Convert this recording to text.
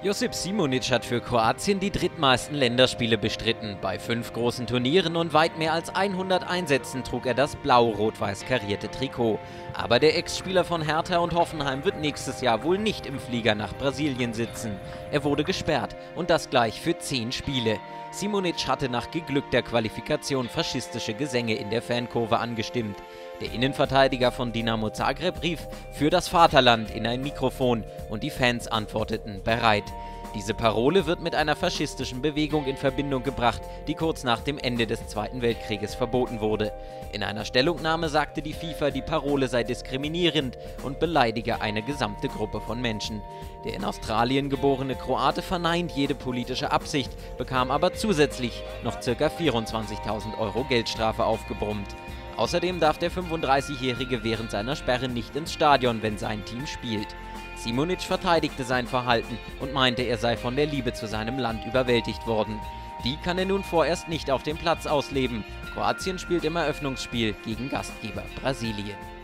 Josip Simonic hat für Kroatien die drittmeisten Länderspiele bestritten. Bei fünf großen Turnieren und weit mehr als 100 Einsätzen trug er das blau-rot-weiß karierte Trikot. Aber der Ex-Spieler von Hertha und Hoffenheim wird nächstes Jahr wohl nicht im Flieger nach Brasilien sitzen. Er wurde gesperrt und das gleich für zehn Spiele. Simonic hatte nach geglückter Qualifikation faschistische Gesänge in der Fankurve angestimmt. Der Innenverteidiger von Dinamo Zagreb rief für das Vaterland in ein Mikrofon und die Fans antworteten bereit. Diese Parole wird mit einer faschistischen Bewegung in Verbindung gebracht, die kurz nach dem Ende des Zweiten Weltkrieges verboten wurde. In einer Stellungnahme sagte die FIFA, die Parole sei diskriminierend und beleidige eine gesamte Gruppe von Menschen. Der in Australien geborene Kroate verneint jede politische Absicht, bekam aber zusätzlich noch ca. 24.000 Euro Geldstrafe aufgebrummt. Außerdem darf der 35-Jährige während seiner Sperre nicht ins Stadion, wenn sein Team spielt. Simonic verteidigte sein Verhalten und meinte, er sei von der Liebe zu seinem Land überwältigt worden. Die kann er nun vorerst nicht auf dem Platz ausleben. Kroatien spielt im Eröffnungsspiel gegen Gastgeber Brasilien.